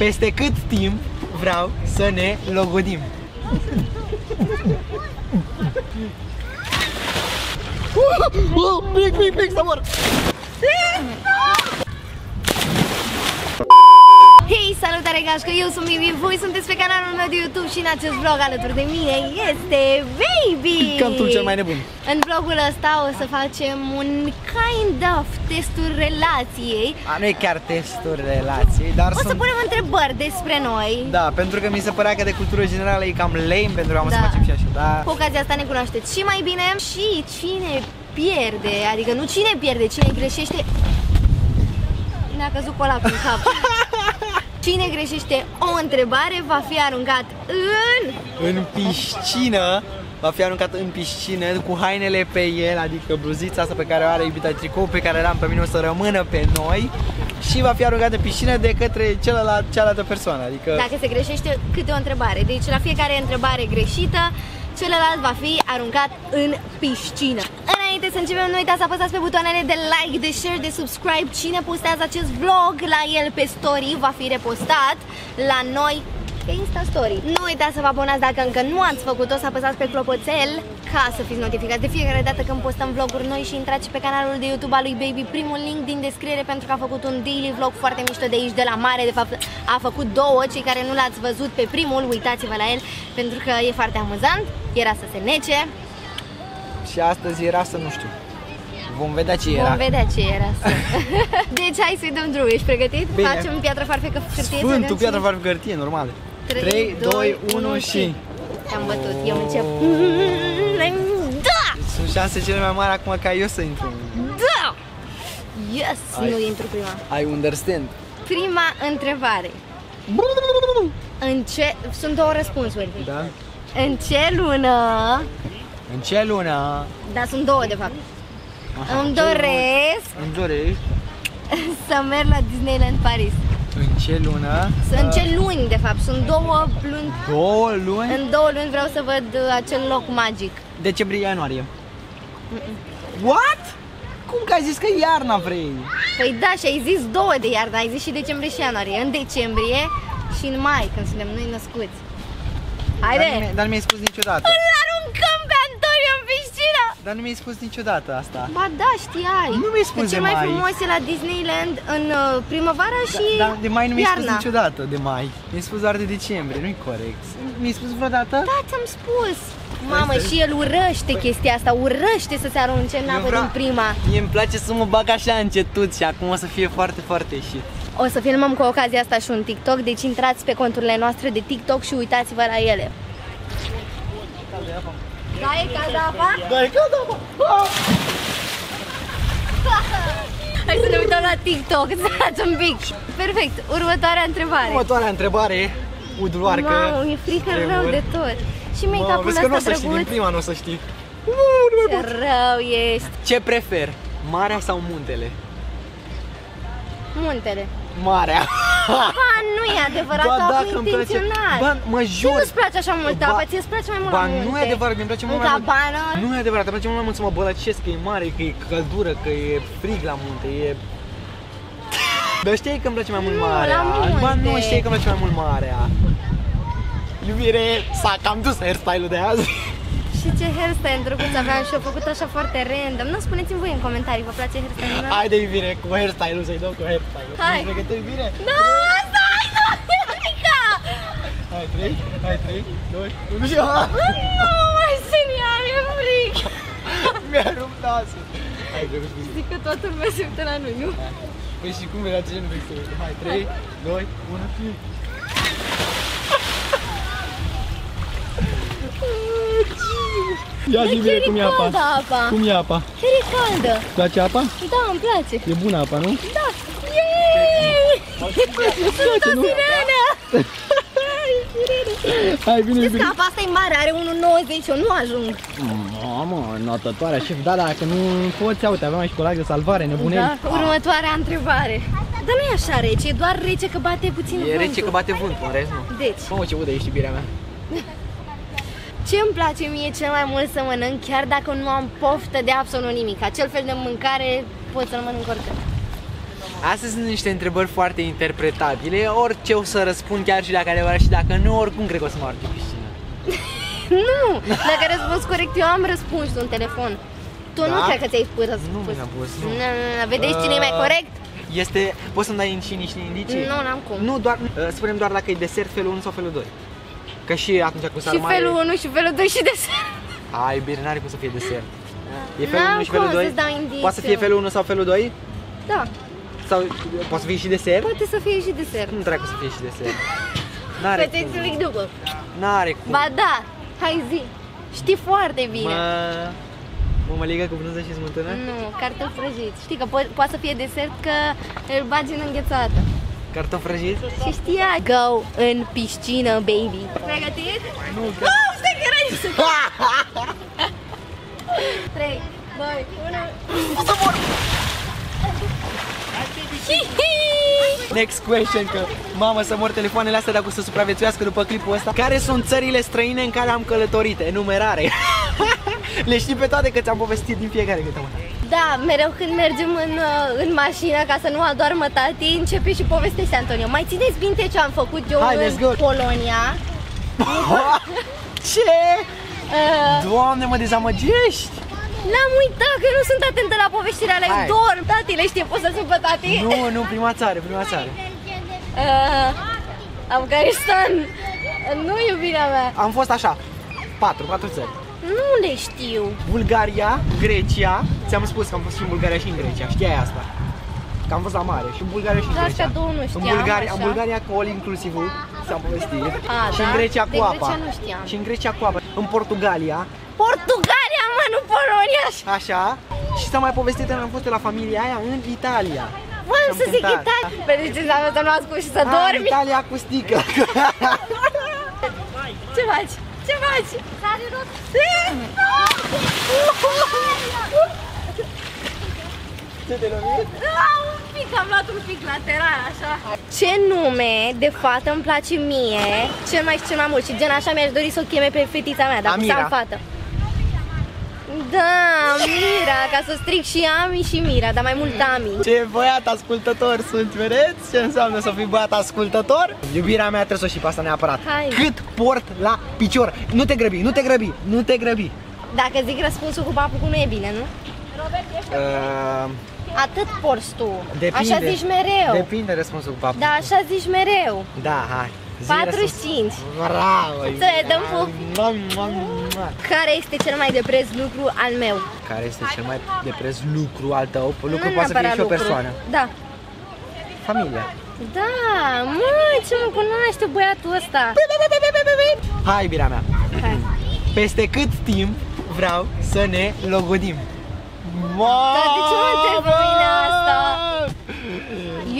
Peste cât timp vreau să ne logodim? Uh, pic, pic, pic, să mor! Hei, salutare gașcă, eu sunt Bibi, voi sunteți pe canalul meu de YouTube și în acest vlog alături de mine este Baby! Cantul cel mai nebun. În vlogul ăsta o să facem un kind of testul relației A, nu e chiar testul relației, dar O să sunt... punem întrebări despre noi Da, pentru că mi se părea că de cultură generală e cam lame pentru că am să Da. facem și așa, da? Cu ocazia asta ne cunoașteți și mai bine și cine pierde, adică nu cine pierde, cine greșește Ne-a căzut colapul în cap Cine greșește o întrebare va fi aruncat în... În piscină. Va fi aruncat în piscină cu hainele pe el, adică bluzița asta pe care o are iubita tricou pe care l-am pe mine o să rămână pe noi. Și va fi aruncat în piscină de către celălalt, cealaltă persoană, adică Dacă se greșește câte o întrebare. Deci la fiecare întrebare greșită Celălalt va fi aruncat în piscină Înainte să începem, nu uitați să apăsați pe butoanele de like, de share, de subscribe. Cine postează acest vlog la el pe story va fi repostat la noi pe Insta Story. Nu uitați să vă abonați dacă încă nu ați făcut-o, să apăsați pe clopoțel ca să fiți notificați de fiecare dată când postăm vloguri noi și intrați și pe canalul de YouTube al lui Baby, primul link din descriere pentru că a făcut un daily vlog foarte mișto de aici, de la mare, de fapt a făcut două, cei care nu l-ați văzut pe primul, uitați-vă la el pentru că e foarte amuzant, era să se nece, și astăzi era să nu știu. Vom vedea ce era. vom vedea ce era să... Deci hai să-i dăm drum, ești pregătit? Bine. Facem piatră, farfecă, hârtie, să Sfântul, vedem piatră, cine- farfă, hârtie, normal. 3, 3, 2, 1 și... Te-am bătut, eu încep. Da! Sunt șanse cele mai mari acum ca eu să intru. Da! Yes! Hai. Nu intru prima. I understand. Prima întrebare. În ce... Sunt două răspunsuri. Da? În ce lună... În ce lună? Da, sunt două de fapt. Aha, Îmi ce lună? doresc Îmi dorești? să merg la Disneyland Paris. În ce lună? În Uh, ce luni, de fapt? Sunt două luni. Două luni? În două luni vreau să văd uh, acel loc magic. Decembrie, ianuarie. What? Cum că ai zis că iarna vrei? Păi da, și ai zis două de iarnă, ai zis și decembrie și ianuarie. În decembrie și în mai, când suntem noi născuți. Dar nu, Haide! mi- dar nu mi-ai spus niciodată. Îl aruncăm pe Antonio în piscină! Dar nu mi-ai spus niciodată asta. Ba da, știai. Nu mi-ai spus Că cel de mai mai. frumos e la Disneyland în uh, primăvara și Dar da, de mai nu mi-ai spus iarna. niciodată de mai. Mi-ai spus doar de decembrie, nu-i corect. Mi-ai spus vreodată? Da, ți-am spus. Mamă, stai. și el urăște chestia asta, urăște să se arunce în Eu apă vreau- din prima. Mie îmi place să mă bag așa încetut și acum o să fie foarte, foarte ieșit. O să filmăm cu ocazia asta și un TikTok, deci intrați pe conturile noastre de TikTok și uitați-vă la ele. Da, e cald apa? Da, e ca da, Hai să ne uităm la TikTok, stați un pic. Perfect, următoarea întrebare. Următoarea întrebare, udloarcă. Mamă, mi-e frică rău tremur. de tot. Și Mă, make-up-ul vezi că nu o ăsta să știi, din drăguț. prima nu o să știi. Ce rău ești. Ce prefer? Marea sau muntele? Muntele. Marea. Ba, nu e adevărat, Ba, apă dacă îmi place. intenționat. Ba, mă Ce jur. nu-ți place așa mult Ba- apă? Ție îți place mai mult Ba, la munte? nu e adevărat, mi-mi place mult În mai mult. cabană? Nu e adevărat, îmi place mult mai mult să mă bălăcesc, că e mare, că e căldură, că e frig la munte, e... Dar știi că îmi place mai mult Nu, marea. la munte. Ba, nu știi că îmi place mai mult marea. Iubire, s-a cam dus hairstyle-ul de azi. Și ce hairstyle drăguț aveam și-o făcut așa foarte random. Nu spuneți-mi voi în comentarii, vă place hairstyle-ul meu? Haide, iubire, cu hairstyle-ul, să-i dau cu hairstyle-ul. Hai. Ești pregătit, iubire? Da, stai, nu, e frică! Hai, 3, hai, 3, 2, 1 și... Nu, mai serial, e frică! Mi-a rupt nasul. Hai, drăguț, bine. Zic că toată lumea se uită la noi, nu? Păi și cum era ce nu vrei să uite? Hai, 3, 2, 1 și... Ia zi Chiar bine cum e apa. caldă apa. Cum e apa? Chiar e caldă. Îți place apa? Da, îmi place. E bună apa, nu? Da. Yay! Îți place, nu? Sirenă! Hai, bine, Știți bine. că apa asta e mare, are 1,90, eu nu ajung. Mamă, notătoarea șef, da, dacă nu poți, uite, aveam aici colag de salvare, nebunești. Da? Următoarea întrebare. Dar nu e așa rece, e doar rece că bate puțin E vântul. rece că bate vântul, în rest nu. Deci, Mamă, ce udă ești iubirea mea. Ce îmi place mie cel mai mult să mănânc, chiar dacă nu am poftă de absolut nimic. Acel fel de mâncare pot să-l mănânc oricând. Astea sunt niște întrebări foarte interpretabile. Orice o să răspund chiar și dacă adevărat și dacă nu, oricum cred că o să mă arunc în piscină. Nu! Dacă răspuns corect, eu am răspunsul în telefon. Tu nu Da? cred că ți-ai spus Nu răspuns. mi l-am pus, nu. Nu, nu, nu. Vedeți cine e mai Uh, corect? Este... Poți să-mi dai și niște indicii? Nu, n-am cum. Nu, doar... uh, Spunem doar dacă e desert felul 1 sau felul 2. Că și atunci cu Și sarmale... felul 1 și felul 2 și desert. Ai, bine, n-are cum să fie desert. E felul N-am 1 și felul cum 2? să-ți dau indiciu. Poate să fie felul 1 sau felul 2? Da, Sau poate să fie și desert? poate să fie și desert. Nu trebuie să fie și desert. N-are Că ți cum. explic după. N-are cum. Ba da, hai zi. Știi foarte bine. Mă... Mă, mă ligă cu brânză și smântână? Nu, cartofi prăjiți. Știi că po- poate să fie desert că îl bagi în înghețată. Cartofi prăjiți? Și știa Go în piscină, baby. Pregătit? Nu, Oh, stai că erai să... 3, 2, 1... O să mor! Next question, că mamă să mor telefoanele astea dacă o să supraviețuiască după clipul ăsta. Care sunt țările străine în care am călătorit? Enumerare. Le știi pe toate că ți-am povestit din fiecare câte una. Da, mereu când mergem în, uh, în mașină ca să nu adoarmă tati, începe și povestește Antonio. Mai țineți minte ce am făcut eu Hai, în let's go. Polonia? Ce? Uh, Doamne, mă dezamăgești! N-am uitat că nu sunt atentă la poveștile alea, Hai. dorm, tati le știe, pot să sun pe tati? Nu, nu, prima țară, prima țară. Uh, Afganistan, nu iubirea mea, Am fost așa, patru, patru țări. nu le știu. Bulgaria, Grecia, ți-am spus că am fost și în Bulgaria și în Grecia, știai asta? Că am fost la mare și în Bulgaria și în Da, Grecia. astea două nu în știam, Bulgaria, în așa. Bulgaria cu all inclusiv ți-am povestit. A, și în da? Grecia De cu Grecia apa. nu știam. Și în Grecia cu apa. În Portugalia, Portugalia, mă, nu Polonia! așa. Și s-a mai povestit că am fost la familia aia în Italia. Mă, Și am să zic cântat. Italia. Vezi ce înseamnă să nu ascult și să Ah, dormi? Italia cu sticlă. Ce faci? Ce faci? Sare rot. Ce te lovit? Un pic, am luat un pic lateral, așa. Ce nume de fată îmi place mie cel mai și cel mai mult? Și gen așa mi-aș dori să o cheme pe fetița mea, dacă Amira. să am fată. Da, Mira, ca să stric și Ami și Mira, dar mai mult Ami. Ce băiat ascultător sunt, vedeți? Ce înseamnă să fii băiat ascultător? Iubirea mea trebuie să o știi pe asta neapărat. Hai. Cât port la picior? Nu te grăbi, nu te grăbi, nu te grăbi. Dacă zic răspunsul cu papucul nu e bine, nu? Uh, Atât porți tu. depinde. Așa zici mereu. Depinde răspunsul cu papă. Da, așa zici mereu. Da, hai. Zi 45. răspunsul. Bravo! Să dăm iubirea. foc. Mua, mua, mua. Care este cel mai de preț lucru al meu? Care este cel mai de preț lucru al tău? Lucru Nu poate să fie neapărat și o lucru. persoană. Da. Familia. Da, mă, ce mă cunoaște băiatul ăsta? Hai, iubirea mea. Hai. Peste cât timp vreau să ne logodim? Dar de ce mă întrebi pe mine asta?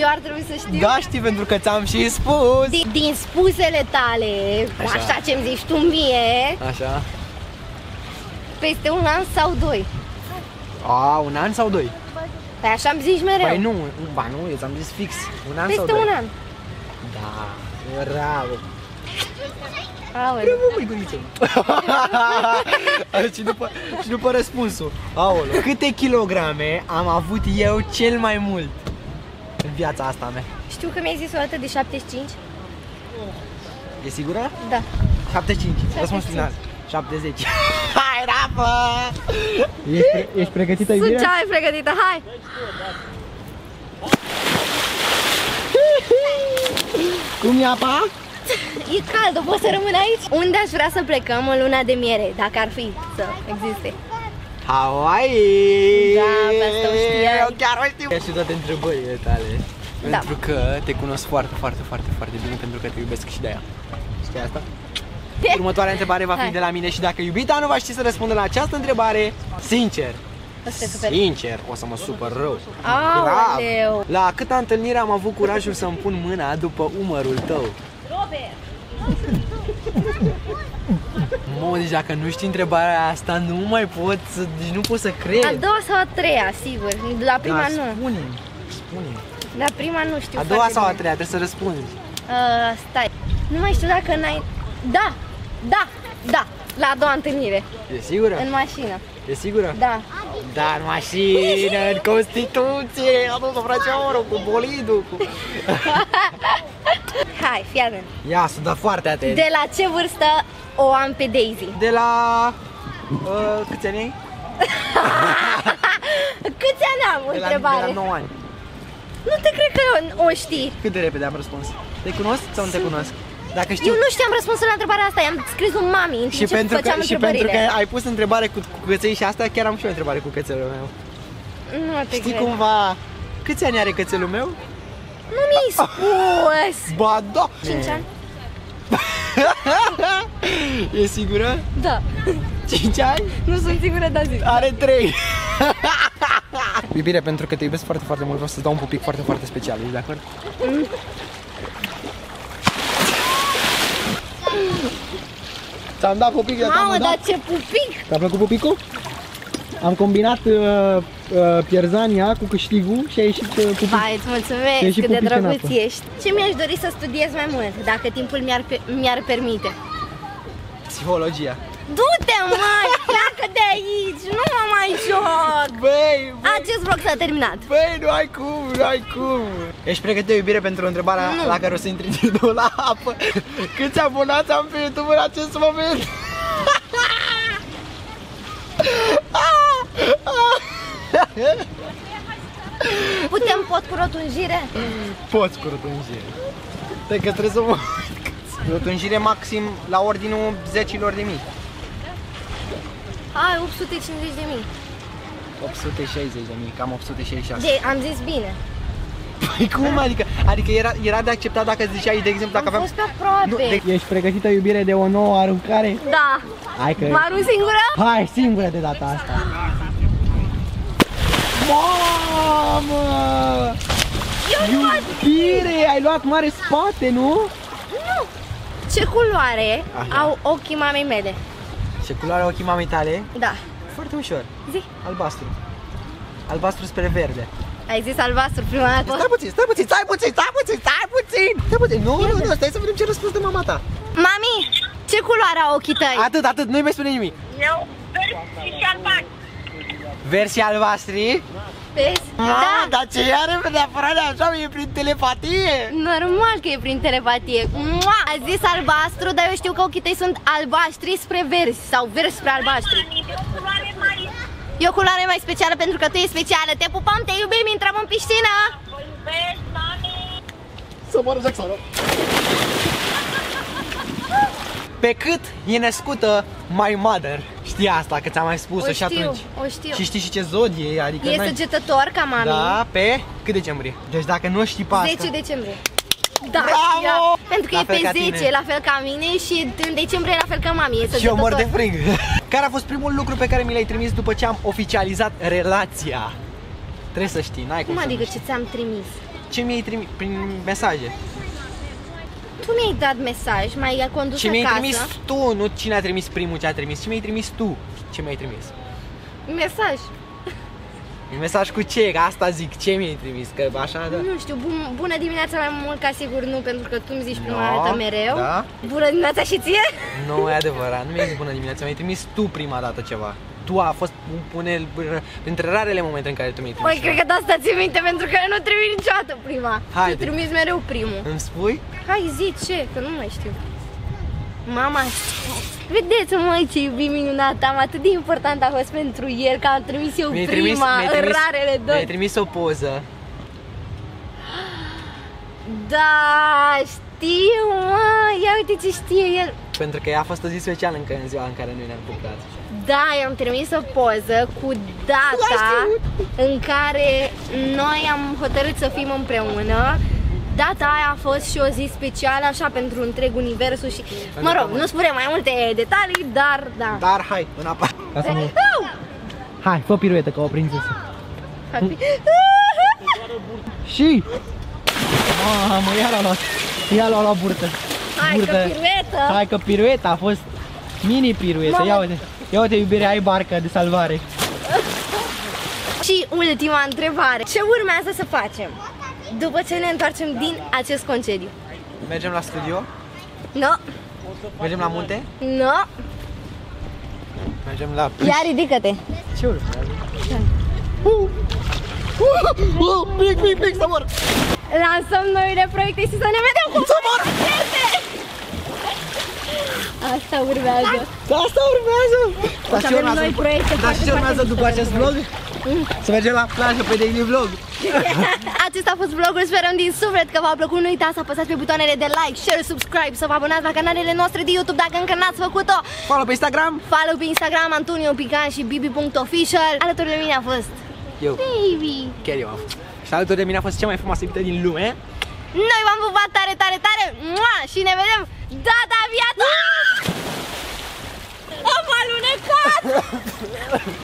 Eu ar trebui să știu. Da, știi, pentru că ți-am și spus. Din, din spusele tale, Așa. așa, ce-mi zici tu mie, Așa. peste un an sau doi. A, un an sau doi? Păi așa îmi zici mereu. Păi nu, ba nu, eu ți-am zis fix. Un an sau peste doi? un an. Da, bravo. Aoleu. Bravo, măiguriță. și, după, și după răspunsul. Aolo. Câte kilograme am avut eu cel mai mult în viața asta mea? Știu că mi-ai zis o dată de 75? E sigură? Da. 75. Răspuns final. 70. Hai, rapă! Ești, pre- ești pregătită, Sunt iubirea? cea mai pregătită, hai! Cum e apa? E caldă, poți să rămân aici? Unde aș vrea să plecăm în luna de miere, dacă ar fi să existe? Hawaii! Da, pe asta o știai. Eu chiar o știu! Și toate întrebările tale. Da. Pentru că te cunosc foarte, foarte, foarte, foarte bine pentru că te iubesc și de aia. Știi asta? Următoarea întrebare va fi Hai. de la mine și dacă iubita nu va ști să răspundă la această întrebare, sincer, Asta e super. sincer, o să mă supăr rău. Aoleu! La câta întâlnire am avut curajul să-mi pun mâna după umărul tău? Robert! Mă, deci dacă nu știi întrebarea asta, nu mai pot să, deci nu pot să cred. A doua sau a treia, sigur. La prima da, nu. spune spune La prima nu știu A doua foarte sau a bine. treia? Trebuie să răspunzi. Uh, stai. Nu mai știu dacă n-ai... Da! Da! Da! La a doua întâlnire, E sigură? în mașină. E sigură? Da. Da, în mașină, în Constituție, a dus frățiorul cu bolidul, cu... Hai, fii atent. Ia, sunt da foarte atent. De la ce vârstă o am pe Daisy? De la... Uh, câți ani ai? Câți ani am? De la, Întrebare. de la 9 ani. Nu te cred că o știi. Cât de repede am răspuns? Te cunosc sau nu te cunosc? Dacă știu... Eu nu știam răspunsul la întrebarea asta, i-am scris un mami în și timp ce pentru, făceam că, și pentru întrebările. că ai pus întrebare cu, cu căței și asta, chiar am și eu o întrebare cu cățelul meu. Nu te Știi cred. cumva câți ani are cățelul meu? Nu mi-ai spus. Ba da! 5 ani? e sigură? Da. 5 ani? Nu sunt sigură, dar zic. Are 3 Iubire, pentru că te iubesc foarte, foarte mult, vreau să-ți dau un pupic foarte, foarte special, ești de acord? Ți-am dat pupic de Mamă, te-am dar dat. ce pupic! Ți-a plăcut pupicul? Am combinat uh, uh, pierzania cu câștigul și a ieșit uh, pupic. Vai, îți mulțumesc, E și cât de pupic în drăguț apă. ești. Ce mi-aș dori să studiez mai mult, dacă timpul mi-ar, pe- mi-ar permite? Psihologia. Du-te, măi, pleacă de aici, nu mă mai joc! Băi, băi, Acest vlog s-a terminat. băi, nu ai cum, nu ai cum. Ești pregătit iubire pentru întrebarea Nu. la care o să intri din nou la apă? Câți abonați am pe YouTube în acest moment? Putem pot cu rotunjire? Poți cu rotunjire. Te că trebuie să mă Rotunjire maxim la ordinul zecilor de mii. Ai, 850 de mii. 860 de mii, cam 866. De, am zis bine. Păi cum adică? Adică era, era de acceptat dacă ziceai, de exemplu, dacă Am aveam... fost pe aproape. de... Ești pregătită iubire de o nouă aruncare? Da. Hai că... Mă arunc singură? Hai, singură de data asta. Mamă! Eu nu fac Iubire, ai luat mare spate, nu? Nu. Ce culoare Așa. au ochii mamei mele? Ce culoare ochii mamei tale? Da. Foarte ușor. Zi. Albastru. Albastru spre verde. Ai zis albastru prima dată? Stai puțin, stai puțin, stai puțin, stai puțin, stai puțin! Stai puțin, nu, nu, nu, stai să vedem ce răspuns de mama ta. Mami, ce culoare au ochii tăi? Atât, atât, nu-i mai spune nimic. Eu verzi și albaștri. Versi albastri? Vezi? Da, Da. dar ce are neapărat așa, e prin telepatie? Normal că e prin telepatie. Mua! A zis albastru, dar eu știu că ochii tăi sunt albaștri spre verzi sau verzi spre albaștri. Mami, de o culoare mai... E o culoare mai specială pentru că tu ești specială. Te pupăm, te iubim, intrăm în piscină! Vă iubesc, mami. Să moară Jackson. Pe cât e născută My Mother? Știi asta, că ți-am mai spus-o O și știu, atunci. o știu. Și știi și ce zodie e, adică E n-ai- săgetător ca mami. Da, pe cât decembrie? Deci dacă nu știi pe asta... 10 decembrie. Da, Bravo! știa. pentru că La e fel pe ca 10, tine. la fel ca mine și în decembrie la fel ca mami, e Și eu mor de săgetător. frig. Care a fost primul lucru pe care mi l-ai trimis după ce am oficializat relația? Trebuie să știi, n-ai cum, Cum să adică nu ce știi. ți-am trimis? Ce mi-ai trimis? Prin mesaje. Tu mi-ai dat mesaj, m-ai condus Ce mi-ai acasă. trimis tu, nu cine a trimis primul ce a trimis. Ce mi-ai trimis tu? Ce mi-ai trimis? Mesaj. Un mesaj cu ce? Că asta zic, ce mi-ai trimis? Că așa, da. Nu știu, bun, bună dimineața mai mult ca sigur nu, pentru că tu îmi zici prima No, dată mereu. da. Bună dimineața și ție? Nu e adevărat, nu mi-ai zis bună dimineața, mi-ai trimis tu prima dată ceva. Tu a fost un pune printre rarele momente în care tu mi-ai trimis. Păi, cred că de asta ți minte, pentru că eu nu trimit niciodată prima. Haide. Tu trimis mereu primul. Îmi spui? Hai zi ce, că nu mai știu. Mama, vedeți măi ce iubim minunat am, atât de important a fost pentru el că am trimis eu Mi-ai prima, trimis, mi-ai în trimis, rarele mi-ai doi. trimis o poză. Da, știu, mă, ia uite ce știe el. Pentru că a fost o zi specială încă în ziua în care noi ne-am pupat. Da, i-am trimis o poză cu data în care noi am hotărât să fim împreună. Data aia a fost și o zi specială, așa, pentru întreg universul și... Mă rog, nu spunem mai multe detalii, dar da. Dar hai, în apa. Ca să nu... Au! Hai, fă piruetă ca o prințesă. Happy. Și... Mamă, iar a luat. Iar l-a luat burtă. Hai burtă. că piruetă! Hai că pirueta a fost mini piruetă. Mamă. Ia uite. Ia uite, iubire, ai barcă de salvare. Și ultima întrebare. Ce urmează să facem după ce ne întoarcem din acest concediu? Mergem la studio? No, Mergem la munte? no, Mergem la Ia ridică-te. Ce urmează? Uh! Uh! Uh! Pic, pic, pic, să mor! Lansăm noile proiecte și să ne vedem cum Să mor! Asta urmează. Da, asta urmează! Dar să ce avem urmează, noi proiecte dar foarte, ce urmează foarte după acest vlog? Să mergem la plajă pe daily vlog. Acesta a fost vlogul, sperăm din suflet că v-a plăcut. Nu uitați să apăsați pe butoanele de like, share, subscribe, să vă abonați la canalele noastre de YouTube dacă încă n-ați făcut-o. Follow pe Instagram. Follow pe Instagram Antonio Pican și bibi.official. Alături de mine a fost Eu, Baby. chiar eu am fost. Și alături de mine a fost cea mai frumoasă iubită din lume. Noi v-am pupat tare, tare, tare Mua! și ne vedem data viața! Am alunecat!